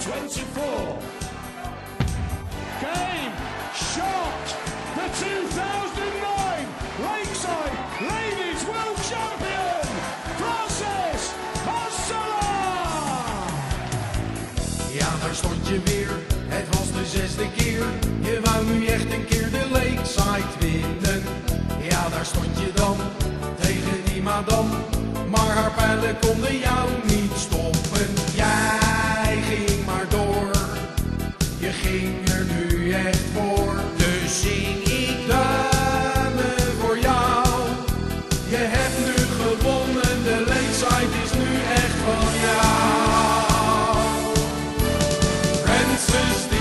24. Game, shot, the 2009 Lakeside Ladies World Champion, Frances Hassela! Ja, daar stond je weer, het was de zesde keer. Je wou nu echt een keer de Lakeside winnen. Ja, daar stond je dan, tegen die madame. Maar haar pijlen konden jou niet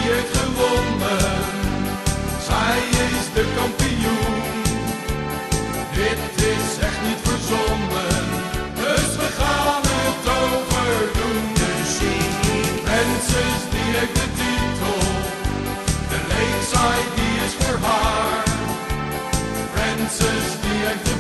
heeft gewonnen, zij is de kampioen. Dit is echt niet verzonnen, dus we gaan het overdoen. Ik Francis die heeft de titel, de Lakeside die is voor haar. Francis die heeft de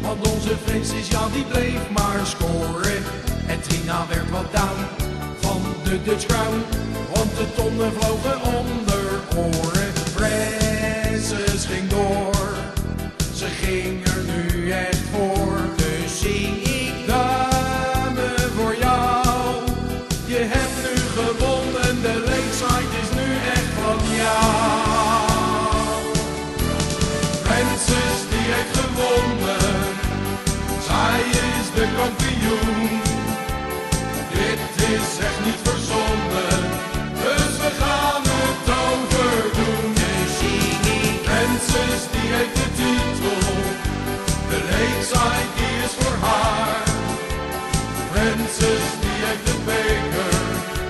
Want onze Francis, ja, die bleef maar scoren. En Trina werd wat down van de Dutch Crown. Want de tonnen vlogen Dit is echt niet verzonnen, dus we gaan het overdoen. Mensen die heeft de titel, de leeftijd die is voor haar. Mensen die heeft de beker,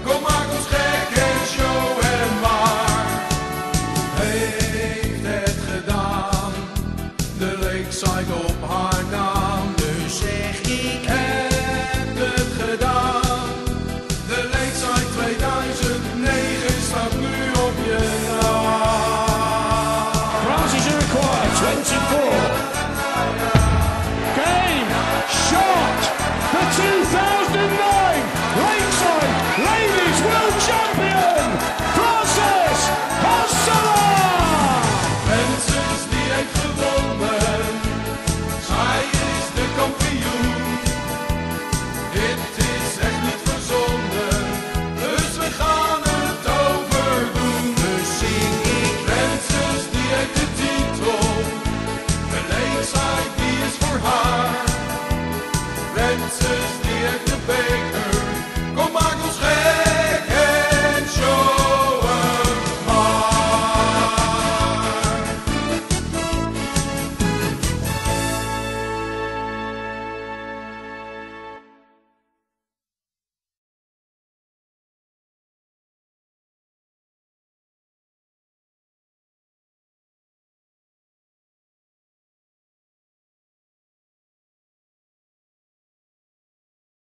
kom maak ons gek en show en waar. Heeft het gedaan, de leeftijd op haar naam.